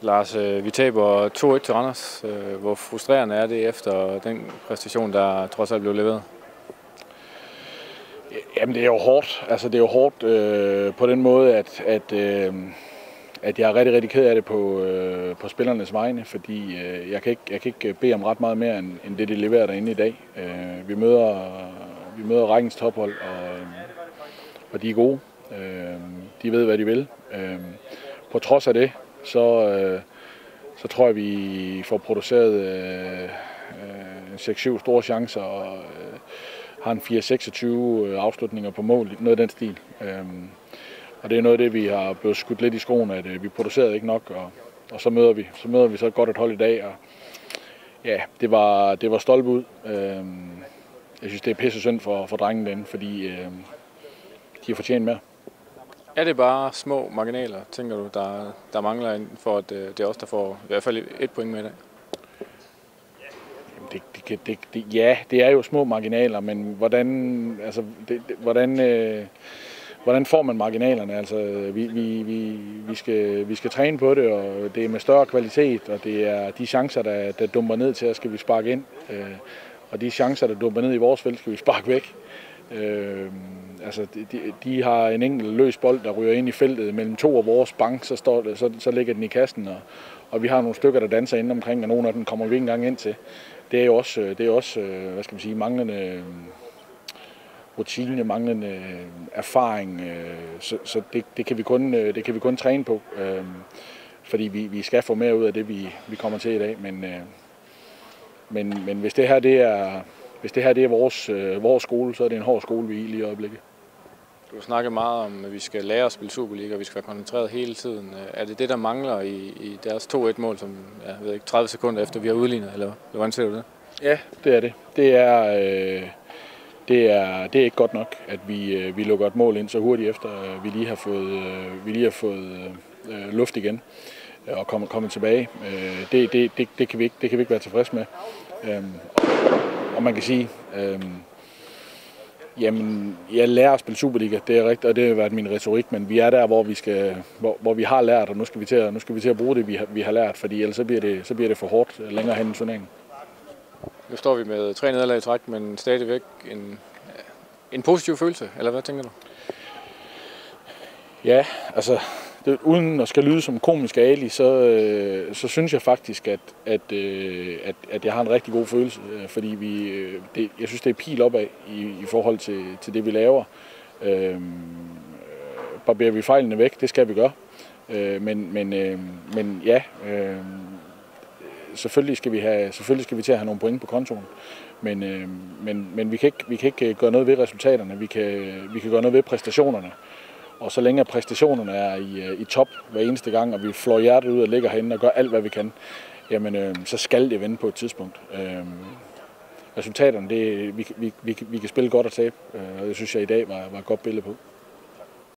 Lars, øh, vi taber 2-1 til Randers. Øh, hvor frustrerende er det efter den præstation, der trods alt blev leveret? Jamen det er jo hårdt. Altså det er jo hårdt øh, på den måde, at, at, øh, at jeg er rigtig, rigtig ked af det på, øh, på spillernes vegne, fordi øh, jeg, kan ikke, jeg kan ikke bede om ret meget mere, end, end det, de leverer derinde i dag. Øh, vi, møder, vi møder rækkens tophold, og, og de er gode. Øh, de ved, hvad de vil. Øh, på trods af det, så, øh, så tror jeg, vi får produceret øh, øh, 6-7 store chancer og øh, har en 4-26 øh, afslutninger på mål, noget af den stil. Øh, og det er noget af det, vi har blevet skudt lidt i skoen, at øh, vi producerede ikke nok, og, og så møder vi så møder vi så godt et hold i dag, og ja, det var, det var stolpe ud. Øh, jeg synes, det er pisse synd for, for drengen den, fordi øh, de har fortjent mere. Er det bare små marginaler, tænker du, der, der mangler for, at øh, det er os, der får i hvert fald et point med i dag? Det, det, det, det, ja, det er jo små marginaler, men hvordan, altså, det, det, hvordan, øh, hvordan får man marginalerne? Altså, vi, vi, vi, vi, skal, vi skal træne på det, og det er med større kvalitet, og det er de chancer, der, der dumper ned til os, skal vi sparke ind. Øh, og de chancer, der dumper ned i vores felt, skal vi sparke væk. Øh, altså, de, de har en enkelt løs bold, der ryger ind i feltet mellem to af vores bank, så, står det, så, så ligger den i kassen, og, og vi har nogle stykker, der danser inde omkring, og nogle af dem kommer vi ikke engang ind til. Det er jo også, øh, det er også øh, hvad skal man sige, manglende øh, rutine, manglende erfaring, så, så det, det, kan vi kun, det kan vi kun træne på, fordi vi, vi skal få mere ud af det, vi, vi kommer til i dag, men, men, men hvis det her det er, hvis det her det er vores, øh, vores skole, så er det en hård skole, vi er i lige i øjeblikket. Du har snakket meget om, at vi skal lære at spille Superliga, og vi skal være koncentreret hele tiden. Er det det, der mangler i, i deres 2-1-mål, som jeg ved ikke, 30 sekunder efter vi har udlignet, eller hvordan ser du det? Ja, det er det. Det er, øh, det er, det er ikke godt nok, at vi, øh, vi lukker et mål ind så hurtigt efter, øh, vi lige har fået, øh, vi lige har fået øh, luft igen og kommet, kommet tilbage. Øh, det, det, det, det, kan vi ikke, det kan vi ikke være tilfreds med. Øh, og man kan sige, øh, jamen, jeg lærer at spille Superliga, det er rigtigt, og det har været min retorik, men vi er der, hvor vi, skal, hvor, hvor vi har lært, og nu skal vi til at, nu skal vi til at bruge det, vi har, vi har lært, fordi ellers så bliver, det, så bliver det for hårdt længere hen i turneringen. Nu står vi med tre nederlag i træk, men stadigvæk en, en positiv følelse, eller hvad tænker du? Ja, altså det, uden at skal lyde som komisk Ali, så, øh, så synes jeg faktisk, at, at, øh, at, at jeg har en rigtig god følelse, øh, fordi vi, øh, det, jeg synes, det er pil opad i, i forhold til, til det, vi laver. Øhm, øh, barberer vi fejlene væk, det skal vi gøre. Øh, men, men, øh, men ja, øh, selvfølgelig skal vi have, selvfølgelig skal vi til at have nogle point på kontoen. Men, øh, men, men vi, kan ikke, vi kan ikke øh, gøre noget ved resultaterne, vi kan, vi kan gøre noget ved præstationerne. Og så længe præstationerne er i, øh, i top hver eneste gang, og vi flår hjertet ud og ligger herinde og gør alt, hvad vi kan, jamen øh, så skal det vende på et tidspunkt. Øh, resultaterne, det, vi, vi, vi, vi kan spille godt og tabe, øh, og det synes jeg i dag var, var et godt billede på.